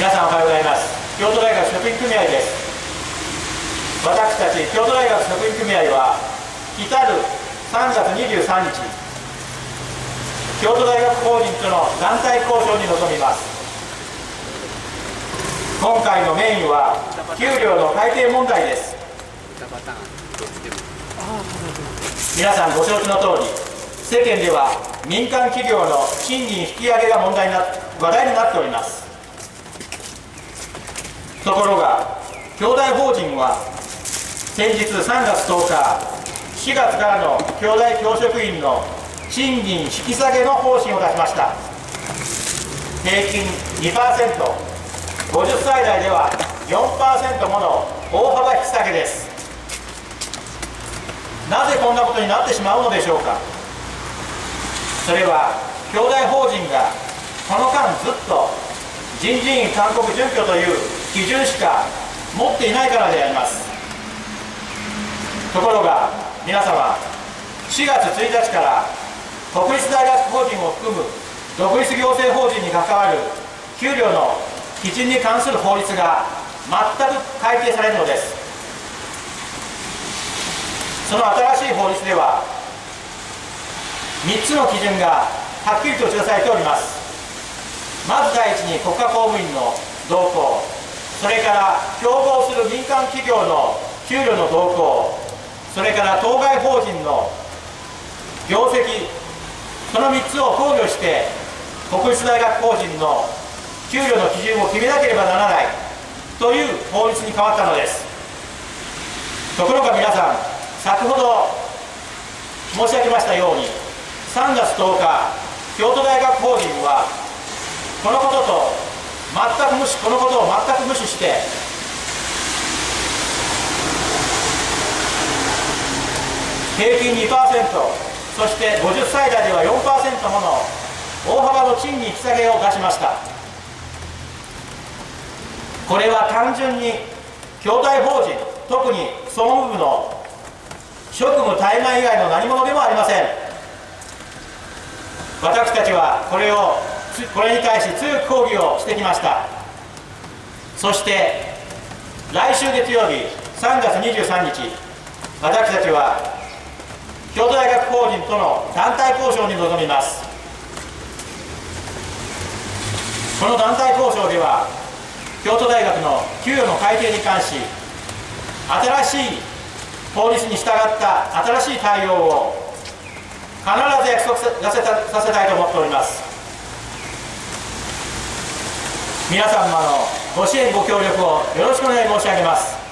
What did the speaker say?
皆さんおはようございます。京都大学職員組合です。私たち京都大学職員組合は来る3月23日京都大学法人との団体交渉に臨みます。今回のメインは給料の改定問題です。皆さんご承知の通り世間では民間企業の賃金引き上げが問題な話題になっております。ところが兄弟法人は先日3月10日4月からの兄弟教職員の賃金引き下げの方針を出しました。平均 2%50 歳代では4%もの大幅引き下げです。なぜこんなことになってしまうのでしょうか。それは兄弟法人がこの間ずっと人事院勧告準拠という基準しか持っていないからであります。ところが皆様4月1日から国立大学法人を含む独立行政法人に関わる給料の基準に関する法律が全く改定されるのです。その新しい法律では3つの基準がはっきりと打ち出されております。まず第一に国家公務員の動向それから競合する民間企業の給料の動向それから当該法人の業績。その3つを考慮して国立大学法人の給料の基準を決めなければならない。という法律に変わったのです。ところが皆さん先ほど申し上げましたように3月10日京都大学法人はこのことと全く無視このことを全く無視して平均2%そして50歳代では4%もの大幅の賃金引き下げを出しました。これは単純に兄弟法人特に総務部の職務怠慢以外の何者でもありません。私たちはこれをこれに対し強く抗議をしてきました。そして来週月曜日3月23日私たちは京都大学法人との団体交渉に臨みます。この団体交渉では京都大学の給与の改定に関し新しい法律に従った新しい対応を必ず約束させたいと思っております。皆様のご支援ご協力をよろしくお願い申し上げます。